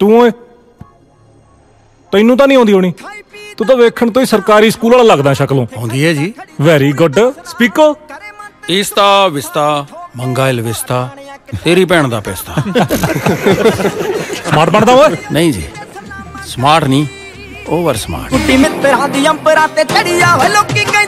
ਤੂੰ ਓਏ। ਤੈਨੂੰ ਤਾਂ ਨਹੀਂ ਆਉਂਦੀ ਹੋਣੀ। ਤੂੰ ਤਾਂ ਵੇਖਣ ਤੋਂ ਹੀ ਸਰਕਾਰੀ ਸਕੂਲ ਵਾਲਾ ਲੱਗਦਾ ਸ਼ਕਲੋਂ। ਆਉਂਦੀ ਹੈ ਜੀ। ਵੈਰੀ ਗੁੱਡ ਸਪੀਕੋ ਈਸਤਾ ਵਿਸਤਾ ਮੰਗਾ ਇਲ ਵਿਸਤਾ ਤੇਰੀ ਭੈਣ ਦਾ ਪਿਸਤਾ। ਸਮਾਰਟ ਬਣਦਾ ਓਏ। ਨਹੀਂ ਜੀ। ਸਮਾਰਟ ਨਹੀਂ। ਓਵਰ ਸਮਾਰਟ ਕੁੱਟੀ ਮਿੱਤਰਾਂ ਦੀ ਅੰਪਰਾਂ ਤੇ ਚੜੀਆ ਵੇ। ਲੋਕੀ ਕਹਿੰਦੇ ਗੁੰਡਾ ਕਰਦੀ